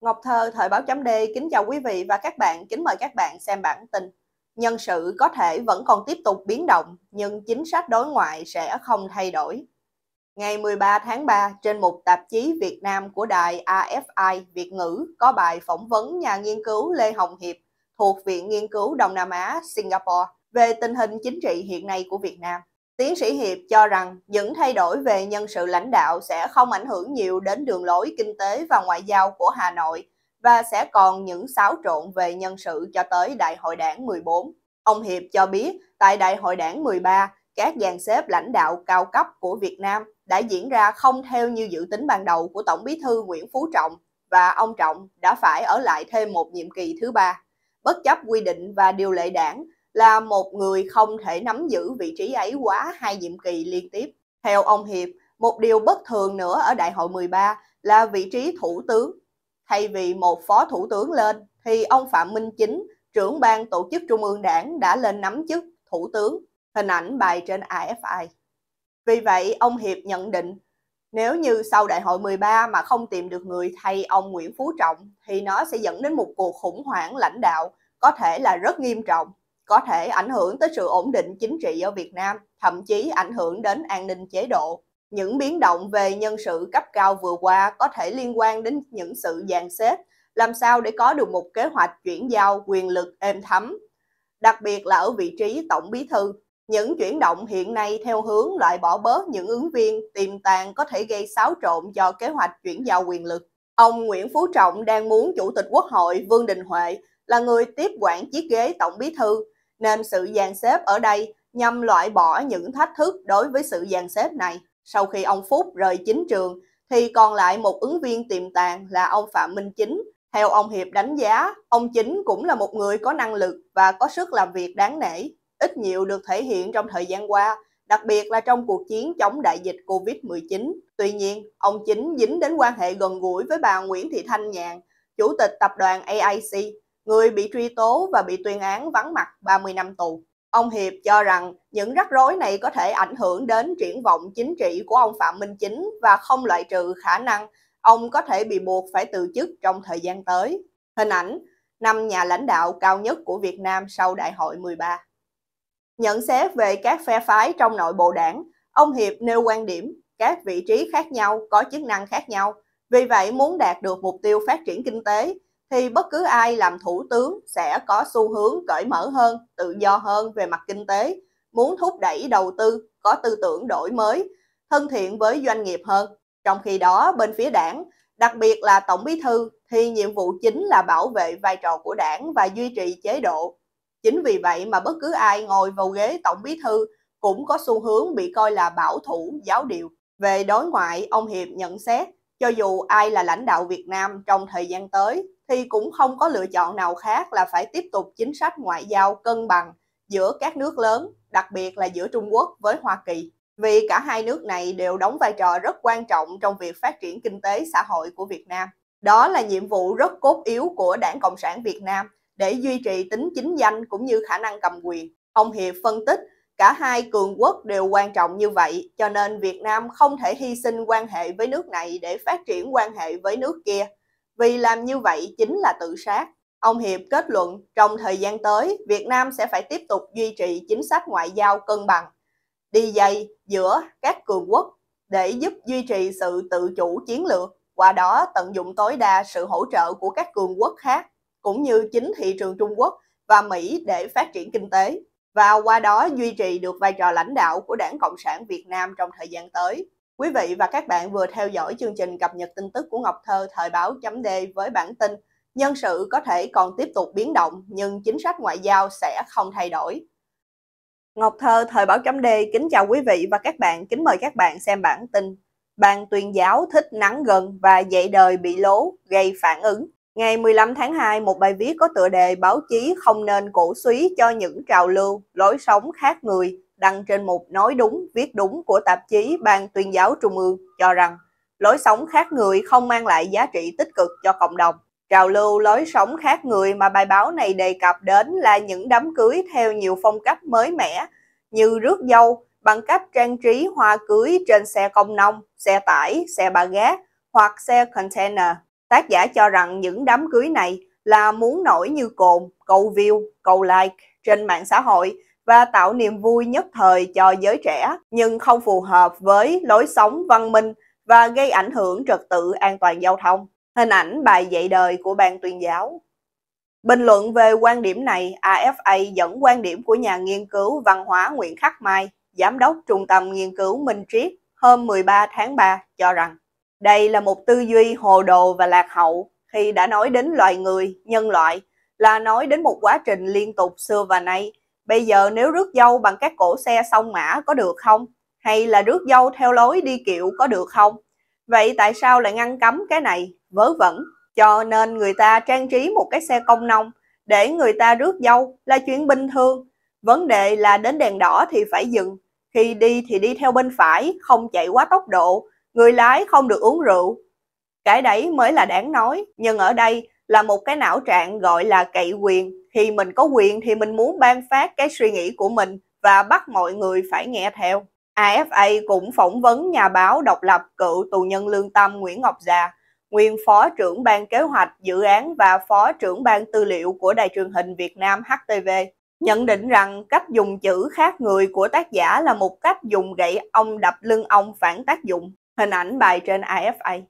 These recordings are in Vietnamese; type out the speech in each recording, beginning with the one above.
Ngọc Thơ, Thời báo chấm D, kính chào quý vị và các bạn, kính mời các bạn xem bản tin. Nhân sự có thể vẫn còn tiếp tục biến động, nhưng chính sách đối ngoại sẽ không thay đổi. Ngày 13 tháng 3, trên một tạp chí Việt Nam của đài AFI Việt ngữ có bài phỏng vấn nhà nghiên cứu Lê Hồng Hiệp thuộc Viện Nghiên cứu Đông Nam Á Singapore về tình hình chính trị hiện nay của Việt Nam. Tiến sĩ Hiệp cho rằng những thay đổi về nhân sự lãnh đạo sẽ không ảnh hưởng nhiều đến đường lối kinh tế và ngoại giao của Hà Nội và sẽ còn những xáo trộn về nhân sự cho tới Đại hội đảng 14. Ông Hiệp cho biết tại Đại hội đảng 13, các dàn xếp lãnh đạo cao cấp của Việt Nam đã diễn ra không theo như dự tính ban đầu của Tổng bí thư Nguyễn Phú Trọng và ông Trọng đã phải ở lại thêm một nhiệm kỳ thứ ba. Bất chấp quy định và điều lệ đảng, là một người không thể nắm giữ vị trí ấy quá hai nhiệm kỳ liên tiếp. Theo ông Hiệp, một điều bất thường nữa ở Đại hội 13 là vị trí thủ tướng. Thay vì một phó thủ tướng lên, thì ông Phạm Minh Chính, trưởng ban tổ chức Trung ương Đảng đã lên nắm chức thủ tướng. Hình ảnh bài trên AFI. Vì vậy, ông Hiệp nhận định nếu như sau đại hội 13 mà không tìm được người thay ông Nguyễn Phú Trọng thì nó sẽ dẫn đến một cuộc khủng hoảng lãnh đạo có thể là rất nghiêm trọng có thể ảnh hưởng tới sự ổn định chính trị ở Việt Nam, thậm chí ảnh hưởng đến an ninh chế độ. Những biến động về nhân sự cấp cao vừa qua có thể liên quan đến những sự dàn xếp, làm sao để có được một kế hoạch chuyển giao quyền lực êm thấm, đặc biệt là ở vị trí tổng bí thư. Những chuyển động hiện nay theo hướng loại bỏ bớt những ứng viên tiềm tàng có thể gây xáo trộn cho kế hoạch chuyển giao quyền lực. Ông Nguyễn Phú Trọng đang muốn Chủ tịch Quốc hội Vương Đình Huệ là người tiếp quản chiếc ghế tổng bí thư nên sự dàn xếp ở đây nhằm loại bỏ những thách thức đối với sự dàn xếp này. Sau khi ông Phúc rời chính trường, thì còn lại một ứng viên tiềm tàng là ông Phạm Minh Chính. Theo ông Hiệp đánh giá, ông Chính cũng là một người có năng lực và có sức làm việc đáng nể, ít nhiều được thể hiện trong thời gian qua, đặc biệt là trong cuộc chiến chống đại dịch Covid-19. Tuy nhiên, ông Chính dính đến quan hệ gần gũi với bà Nguyễn Thị Thanh Nhàn, chủ tịch tập đoàn AIC, người bị truy tố và bị tuyên án vắng mặt 30 năm tù. Ông Hiệp cho rằng những rắc rối này có thể ảnh hưởng đến triển vọng chính trị của ông Phạm Minh Chính và không loại trừ khả năng ông có thể bị buộc phải từ chức trong thời gian tới. Hình ảnh năm nhà lãnh đạo cao nhất của Việt Nam sau Đại hội 13. Nhận xét về các phe phái trong nội bộ đảng, ông Hiệp nêu quan điểm các vị trí khác nhau có chức năng khác nhau. Vì vậy, muốn đạt được mục tiêu phát triển kinh tế, thì bất cứ ai làm thủ tướng sẽ có xu hướng cởi mở hơn, tự do hơn về mặt kinh tế, muốn thúc đẩy đầu tư, có tư tưởng đổi mới, thân thiện với doanh nghiệp hơn. Trong khi đó, bên phía đảng, đặc biệt là Tổng bí thư, thì nhiệm vụ chính là bảo vệ vai trò của đảng và duy trì chế độ. Chính vì vậy mà bất cứ ai ngồi vào ghế Tổng bí thư cũng có xu hướng bị coi là bảo thủ, giáo điều. Về đối ngoại, ông Hiệp nhận xét, cho dù ai là lãnh đạo Việt Nam trong thời gian tới thì cũng không có lựa chọn nào khác là phải tiếp tục chính sách ngoại giao cân bằng giữa các nước lớn, đặc biệt là giữa Trung Quốc với Hoa Kỳ. Vì cả hai nước này đều đóng vai trò rất quan trọng trong việc phát triển kinh tế xã hội của Việt Nam. Đó là nhiệm vụ rất cốt yếu của Đảng Cộng sản Việt Nam để duy trì tính chính danh cũng như khả năng cầm quyền. Ông Hiệp phân tích, cả hai cường quốc đều quan trọng như vậy, cho nên Việt Nam không thể hy sinh quan hệ với nước này để phát triển quan hệ với nước kia vì làm như vậy chính là tự sát. Ông Hiệp kết luận trong thời gian tới, Việt Nam sẽ phải tiếp tục duy trì chính sách ngoại giao cân bằng, đi dày giữa các cường quốc để giúp duy trì sự tự chủ chiến lược, qua đó tận dụng tối đa sự hỗ trợ của các cường quốc khác, cũng như chính thị trường Trung Quốc và Mỹ để phát triển kinh tế, và qua đó duy trì được vai trò lãnh đạo của Đảng Cộng sản Việt Nam trong thời gian tới. Quý vị và các bạn vừa theo dõi chương trình cập nhật tin tức của Ngọc Thơ thời báo chấm D với bản tin Nhân sự có thể còn tiếp tục biến động nhưng chính sách ngoại giao sẽ không thay đổi. Ngọc Thơ thời báo chấm D kính chào quý vị và các bạn, kính mời các bạn xem bản tin Ban tuyên giáo thích nắng gần và dạy đời bị lố gây phản ứng. Ngày 15 tháng 2, một bài viết có tựa đề báo chí không nên cổ suý cho những trào lưu, lối sống khác người đăng trên một nói đúng, viết đúng của tạp chí Ban tuyên giáo Trung ương cho rằng lối sống khác người không mang lại giá trị tích cực cho cộng đồng. Trào lưu lối sống khác người mà bài báo này đề cập đến là những đám cưới theo nhiều phong cách mới mẻ như rước dâu bằng cách trang trí hoa cưới trên xe công nông, xe tải, xe ba gác hoặc xe container. Tác giả cho rằng những đám cưới này là muốn nổi như cồn, câu view, câu like trên mạng xã hội và tạo niềm vui nhất thời cho giới trẻ, nhưng không phù hợp với lối sống văn minh và gây ảnh hưởng trật tự an toàn giao thông. Hình ảnh bài dạy đời của ban tuyên giáo. Bình luận về quan điểm này, AFA dẫn quan điểm của nhà nghiên cứu văn hóa Nguyễn Khắc Mai, Giám đốc Trung tâm Nghiên cứu Minh Triết hôm 13 tháng 3 cho rằng đây là một tư duy hồ đồ và lạc hậu khi đã nói đến loài người, nhân loại là nói đến một quá trình liên tục xưa và nay. Bây giờ nếu rước dâu bằng các cổ xe song mã có được không? Hay là rước dâu theo lối đi kiệu có được không? Vậy tại sao lại ngăn cấm cái này? Vớ vẩn. Cho nên người ta trang trí một cái xe công nông để người ta rước dâu là chuyện bình thường. Vấn đề là đến đèn đỏ thì phải dừng. Khi đi thì đi theo bên phải, không chạy quá tốc độ. Người lái không được uống rượu. Cái đấy mới là đáng nói. Nhưng ở đây là một cái não trạng gọi là cậy quyền thì mình có quyền thì mình muốn ban phát cái suy nghĩ của mình và bắt mọi người phải nghe theo. AFA cũng phỏng vấn nhà báo độc lập cựu tù nhân lương tâm Nguyễn Ngọc Già, nguyên phó trưởng ban kế hoạch dự án và phó trưởng ban tư liệu của Đài truyền hình Việt Nam HTV, nhận định rằng cách dùng chữ khác người của tác giả là một cách dùng gậy ông đập lưng ông phản tác dụng. Hình ảnh bài trên AFA.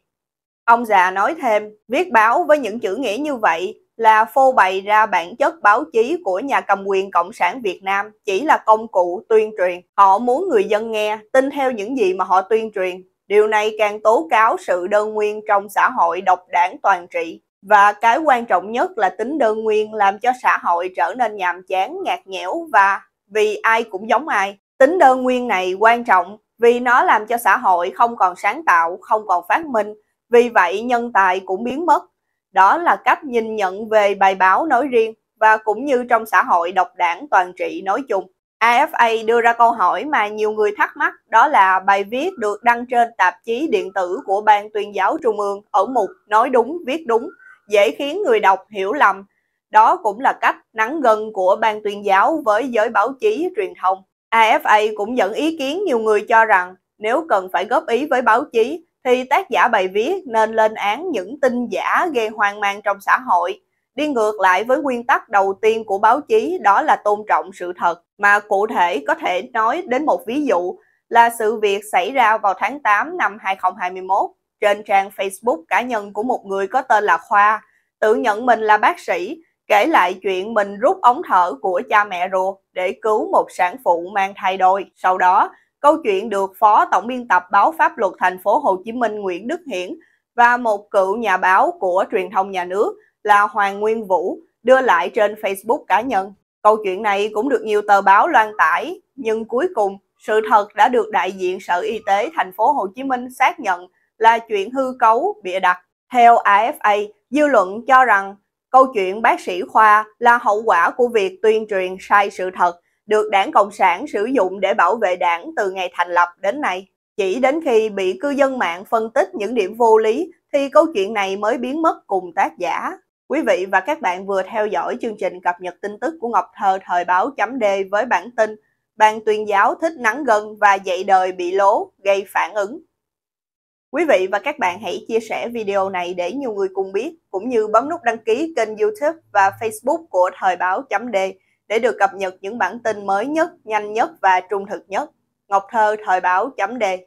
Ông già nói thêm, viết báo với những chữ nghĩa như vậy là phô bày ra bản chất báo chí của nhà cầm quyền Cộng sản Việt Nam chỉ là công cụ tuyên truyền. Họ muốn người dân nghe, tin theo những gì mà họ tuyên truyền. Điều này càng tố cáo sự đơn nguyên trong xã hội độc đảng toàn trị. Và cái quan trọng nhất là tính đơn nguyên làm cho xã hội trở nên nhàm chán, ngạt nhẽo và vì ai cũng giống ai. Tính đơn nguyên này quan trọng vì nó làm cho xã hội không còn sáng tạo, không còn phát minh. Vì vậy nhân tài cũng biến mất đó là cách nhìn nhận về bài báo nói riêng và cũng như trong xã hội độc đảng toàn trị nói chung. AFA đưa ra câu hỏi mà nhiều người thắc mắc đó là bài viết được đăng trên tạp chí điện tử của Ban tuyên giáo Trung ương ở mục Nói đúng, viết đúng, dễ khiến người đọc hiểu lầm. Đó cũng là cách nắng gần của Ban tuyên giáo với giới báo chí truyền thông. AFA cũng dẫn ý kiến nhiều người cho rằng nếu cần phải góp ý với báo chí thì tác giả bài viết nên lên án những tin giả gây hoang mang trong xã hội. Đi ngược lại với nguyên tắc đầu tiên của báo chí đó là tôn trọng sự thật, mà cụ thể có thể nói đến một ví dụ là sự việc xảy ra vào tháng 8 năm 2021 trên trang Facebook cá nhân của một người có tên là Khoa, tự nhận mình là bác sĩ, kể lại chuyện mình rút ống thở của cha mẹ ruột để cứu một sản phụ mang thai đôi. Sau đó, Câu chuyện được Phó Tổng biên tập báo pháp luật thành phố Hồ Chí Minh Nguyễn Đức Hiển và một cựu nhà báo của truyền thông nhà nước là Hoàng Nguyên Vũ đưa lại trên Facebook cá nhân. Câu chuyện này cũng được nhiều tờ báo loan tải, nhưng cuối cùng sự thật đã được đại diện Sở Y tế thành phố Hồ Chí Minh xác nhận là chuyện hư cấu, bịa đặt. Theo AFA, dư luận cho rằng câu chuyện bác sĩ Khoa là hậu quả của việc tuyên truyền sai sự thật được đảng Cộng sản sử dụng để bảo vệ đảng từ ngày thành lập đến nay. Chỉ đến khi bị cư dân mạng phân tích những điểm vô lý thì câu chuyện này mới biến mất cùng tác giả. Quý vị và các bạn vừa theo dõi chương trình cập nhật tin tức của Ngọc Thơ thời báo chấm D với bản tin Ban tuyên giáo thích nắng gân và dạy đời bị lố, gây phản ứng. Quý vị và các bạn hãy chia sẻ video này để nhiều người cùng biết, cũng như bấm nút đăng ký kênh youtube và facebook của thời báo chấm D để được cập nhật những bản tin mới nhất, nhanh nhất và trung thực nhất. Ngọc Thơ Thời báo chấm đề